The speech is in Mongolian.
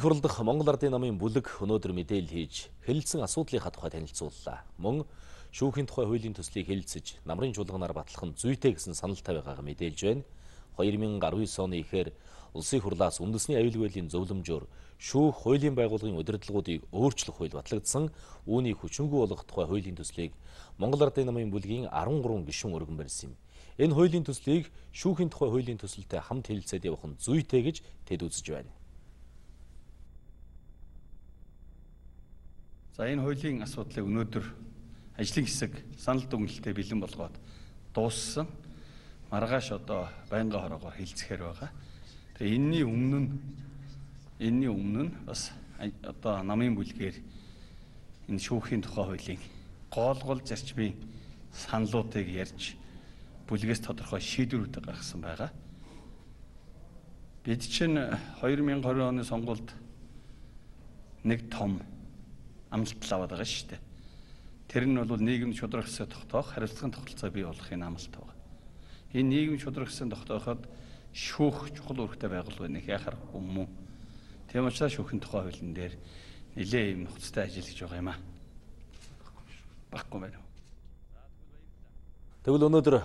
Хурал дахь Монгол Ардын намын бүлэг өнөөдөр мэдээлэл хийж хэлэлцэн асуудлынхаа тухай танилцууллаа. Мөн шүүхийн тухай хуулийн төслийг хэлэлцэж намрын чуулганаар батлах нь зүйтэй гэсэн санал тавиагаа мэдээлж байна. 2019 оны ихээр Улсын хурлаас үндэсний аюулгүй байдлын зөвлөмжөөр шүүх хуулийн байгууллагын удирдлагуудыг өөрчлөх хууль батлагдсан. Үүнийг хүчингүй болгох тухай хуулийн төслийг Монгол Ардын намын бүлгийн 13 гишүүн өргөн барьсан юм. Энэ хуулийн төслийг шүүхийн тухай хуулийн төсөлтэй хамт хэлэлцээд явах нь зүйтэй гэж тэд үзэж байна. За энэ хуулийн асуудлыг өнөөдөр ажлын хэсэг санал дүгнэлтэд бэлэн болгоод дууссан. Маргааш одоо байнгын хороогоор хилцэхээр байгаа. Тэгээ энэний өмнө нь энэний өмнө нь бас одоо намын бүлгээр энэ шүүхийн тухай хуулийн гоолгол зарчмын саналуудыг ярьж бүлгээс тодорхой шийдвэрүүд гаргасан байгаа. Бид чинь 2020 оны сонгуульд нэг том амлалт аваад байгаа шүү дээ. Тэр нь бол нийгэм хэсэг тогтоох, хариуцлагын тогтолцоо бий болохын амлалт байгаа. Энэ нийгэм хэсэг тогтооход шүүх чухал үүрэгтэй байгууллагын их яхахгүй мөн. Тийм учраас шүүхийн тухай хуулийн дээр нэлээд юм нөхцөлтэй ажил хийж байгаа юм аа. Баггүй байна. Тэгвэл өнөөдөр